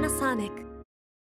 Panasonic.